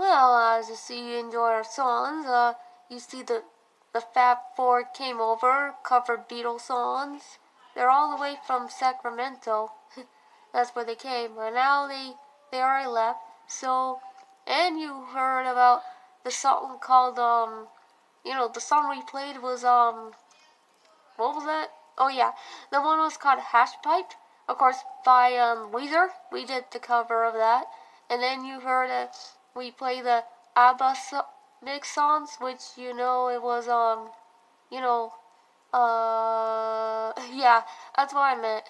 Well, as you see, you enjoy our songs. Uh, you see the the Fab Four came over, covered Beatles songs. They're all the way from Sacramento. That's where they came. But now they they already left. So, and you heard about the song called um, you know, the song we played was um, what was that? Oh yeah, the one was called Hash Pipe. Of course, by um Weezer. We did the cover of that. And then you heard uh, we play the ABBA so- mix songs, which you know it was um, you know, uh, yeah, that's what I meant.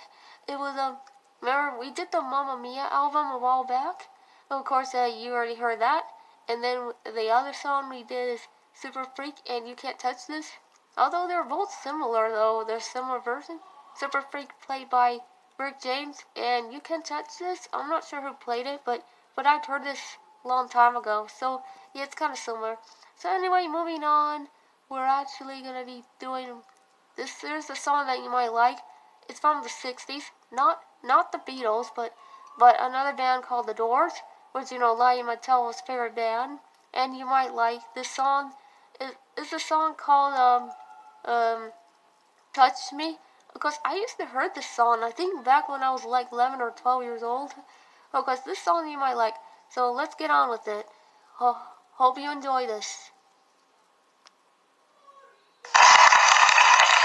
It was um, remember we did the Mamma Mia album a while back. Of course, uh, you already heard that. And then the other song we did is Super Freak and You Can't Touch This. Although they're both similar, though they're similar version. Super Freak played by Rick James, and You Can't Touch This. I'm not sure who played it, but but I've heard this long time ago. So yeah, it's kind of similar. So anyway, moving on, we're actually gonna be doing this. There's a song that you might like. It's from the '60s, not not the Beatles, but but another band called The Doors, which you know Liam Mattel's favorite band, and you might like this song. It, it's a song called um um Touch Me because I used to heard this song. I think back when I was like 11 or 12 years old. Because this song you might like. So let's get on with it. Oh, hope you enjoy this.